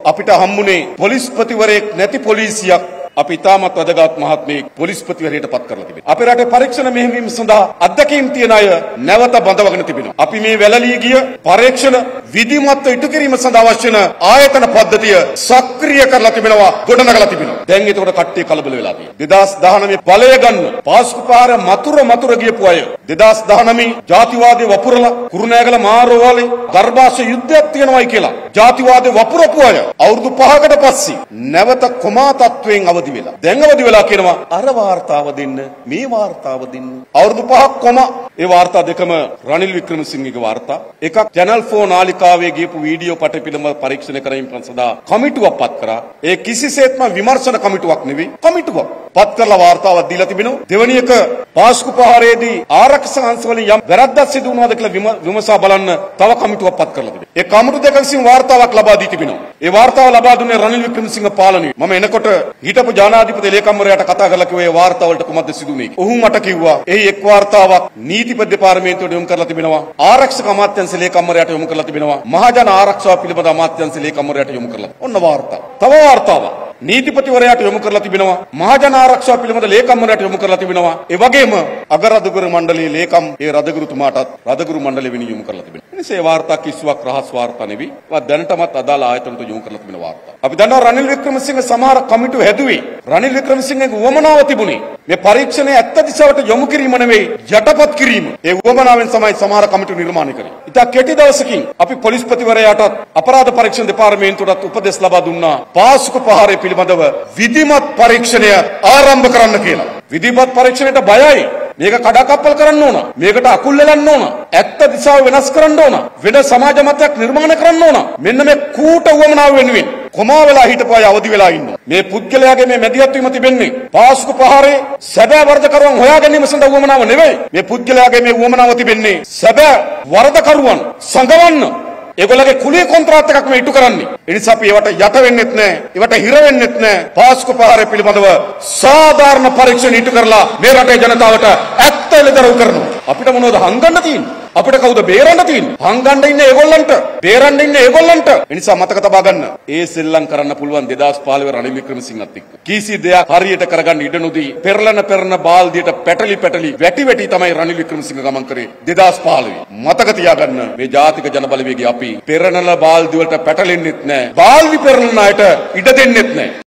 අපිට හම්බුනේ පොලිස්පතිවරයෙක් නැති පොලිසියක් අපි ඉතාමත් වැදගත් මහත්මයෙක් පොලිස්පතිවරයට පත් කරලා තිබෙනවා. අපේ රටේ පරීක්ෂණ මෙහෙයවීම සඳහා අත්දැකීම් තියන අය නැවත බඳවගෙන තිබෙනවා. අපි මේ වැළලී ගිය පරීක්ෂණ විධිමත්ව ඉටු කිරීම සඳහා අවශ්‍ය වන ආයතන පද්ධතිය සක්‍රිය කරලා තිබෙනවා, ගොඩනගලා තිබෙනවා. දැන් ඒකට කට්ටිය කලබල වෙලා තියෙනවා. 2019 බලය ගන්න පාස්කු පාර මතුර මතුර ගියපු අය 2019 ජාතිවාදී වපුරලා කුරුණෑගල මාරෝවාලේ ගර්භාෂ යුද්ධයක් තියෙනවායි කියලා ජාතිවාදී වපුරපු අය අවුරුදු 5කට පස්සේ නැවත කොමා තත්වයෙන් අවදි වෙලා. දැන් අවදි වෙලා කියනවා අර වාර්තාව දෙන්න මේ වාර්තාව දෙන්න. අවුරුදු 5ක් කොම ඒ වාර්තා දෙකම රනිල් වික්‍රමසිංහගේ වාර්තා. එකක් channel 4 නාලිකාවේ ගියපු වීඩියෝ පට පිළිම පරීක්ෂණ කිරීම සඳහා කමිටුවක් පත් කරා. ඒ කිසිසේත්ම විමර්ශන කමිටුවක් නෙවෙයි කමිටුවක්. පත් කරලා වාර්තාවක් දීලා තිබෙනවා දෙවැනි එක පාස්කු පහරේදී ආරක්ෂක අංශවලින් යම් වැරද්දක් සිදු වුණාද කියලා විම- විමසා බලන්න තව කමිටුවක් පත් කරලා තිබෙනවා. ඒ කමිටු දෙක විසින් වාර්තාවක් ලබා දී තිබෙනවා. ඒ වාර්තාව ලබා දුන්නේ රනිල් වික්‍රමසිංහ පාලනය. මම එනකොට හිටපු ජනාධිපති ලේකම්වරයාට කතා කරලා කිව්වා ඒ වාර්තාවලට කුමක්ද සිදු වුනේ. ඔහු මට කිව්වා එහි එක් වාර්තාවක් නීතිපති දෙපාර්තමේන්තුවට යොමු කරලා තිබෙනවා. ආරක්ෂක අමාත්‍යාංශ ලේකම්වරයාට යොමු කරලා තිබෙනවා. මහජන ආරක්ෂාව පිළිබඳ අමාත්‍යාංශ ලේකම්වරයාට යොමු කරලා. ඔන්න වාර්තාව. තව වාර්තාවක්. නීතිපතිවරයාට යොමු කරලා තිබෙනවා. මහජන ආරක්ෂාව පිළිබඳ ලේකම්වරයාට යොමු කරලා තිබෙනවා. ඒ වගේම අගරදුගුරු මණ්ඩලයේ ලේකම් ඒ රදගුරුතුමාටත් රදගුරු මණ්ඩලෙ වෙනි යොමු කරලා තිබෙනවා. එනිසා ඒ වාර්තා කිසිවක් රහස් වාර්තා නෙවෙයි ඒවා දැනටමත් අදාළ ආයතනට යොමු කරලා තිබෙන වාර්තා. අපි දන්නවා රනිල් වික්‍රමසිංහ සමහර කමිටු හැදුවේ රනිල් වික්‍රමසිංහගේ උවමනාව තිබුණේ මේ පරීක්ෂණය ඇත්ත දිශාවට යොමු කිරීම නෙවෙයි යටපත් කිරීම ඒ උවමනාවෙන් තමයි සමහර කමිටු නිර්මාණය කරේ ඉතා කෙටි දවසකින් අපි පොලිස්පතිවරයාටත් අපරාධ පරීක්ෂණ දෙපාර්තමේන්තුවටත් උපදෙස් ලබා දුන්නා පාසුක පහරය පිළිබඳව විධිමත් පරීක්ෂණය ආරම්භ කරන්න කියලා. විධිමත් පරීක්ෂණයට බයයි. මේක කඩාකප්පල් කරන්න ඕන. මේකට අකුල් ලෙලන්න ඕන. ඇත්ත දිශාව වෙනස් කරන්න ඕන. වෙන සමාජ මතයක් නිර්මාණය කරන්න ඕන. මෙන්න මේ කූට උවමනාව වෙනුවෙන් කොමා වෙලා හිටපු අය අවදි වෙලා ඉන්නවා. මේ පුද්ගලයාගේ මේ මැදිහත් වීම තිබෙන්නේ පාසුක පහරේ සැබෑ වරදකරුවන් හොයා ගැනීම සඳහා උවමනාව නෙවෙයි. මේ පුද්ගලයාගේ මේ උවමනාව තිබෙන්නේ සැබෑ වරදකරුවන් සංගවන්න ඒගොල්ලගේ කුලිය කොන්ත්‍රාත් එකක් මේ ඉටු කරන්නේ. ඒ නිසා අපි ඒවට යට වෙන්නෙත් නැහැ. ඒවට හිර වෙන්නෙත් නැහැ. පාස්කු පහරේ පිළිබඳව සාධාරණ පරීක්ෂණ ඉටු කරලා මේ රටේ ජනතාවට ඇත්ත එළිදරව් කරනවා. අපිට මොනවද හංගන්න තියෙන්නේ? අපිට කවුද බේරන්න තියෙන්නේ? හංගන්න ඉන්නේ ඒගොල්ලන්ට. බේරන්න ඉන්නේ ඒගොල්ලන්ට. ඒ නිසා මතක තබා ගන්න. ඒ සෙල්ලම් කරන්න පුළුවන් 2015 රනිල් වික්‍රමසිංහත් එක්ක. කිසි දෙයක් හරියට කරගන්න ඉඩ නොදී පෙරලන පෙරන බාල්දියට පැටලි පැටලි වැටි වැටි තමයි රනිල් වික්‍රමසිංහ ගමන් කරේ 2015. මතක තියාගන්න මේ ජාතික ජනබලවේගය අපි පෙරනල බාල්දි වලට පැටලෙන්නෙත් නැහැ. බාල්දි පෙරලන අයට ඉඩ දෙන්නෙත් නැහැ.